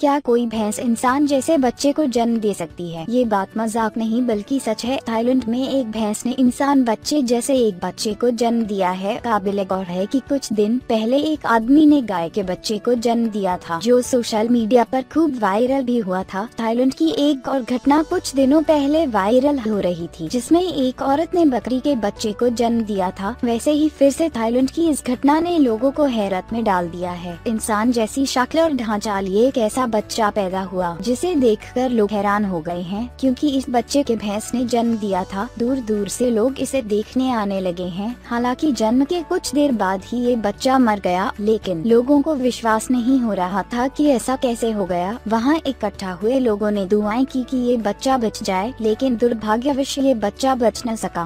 क्या कोई भैंस इंसान जैसे बच्चे को जन्म दे सकती है? ये बात मज़ाक नहीं, बल्कि सच है। थाईलैंड में एक भैंस ने इंसान बच्चे जैसे एक बच्चे को जन्म दिया है। काबिल गौर है कि कुछ दिन पहले एक आदमी ने गाय के बच्चे को जन्म दिया था, जो सोशल मीडिया पर खूब वायरल भी हुआ था। थाईलैंड की एक और घटना कुछ दिनों पहले वायरल हो रही थी, जिसमें एक औरत ने बकरी के बच्चे को जन्म दिया था। वैसे ही फिर से थाईलैंड की इस घटना ने लोगों को हैरत में डाल दिया है। इंसान जैसी शक्ल और ढांचा लिए कैसा बच्चा पैदा हुआ, जिसे देखकर लोग हैरान हो गए हैं, क्योंकि इस बच्चे के भैंस ने जन्म दिया था। दूर दूर से लोग इसे देखने आने लगे हैं। हालाँकि जन्म के कुछ देर बाद ही ये बच्चा मर गया, लेकिन लोगों को विश्वास नहीं हो रहा था कि ऐसा कैसे हो गया। वहाँ इकट्ठा हुए लोगों ने दुआएँ की कि ये बच्चा बच जाए, लेकिन दुर्भाग्यवश ये बच्चा बच न सका।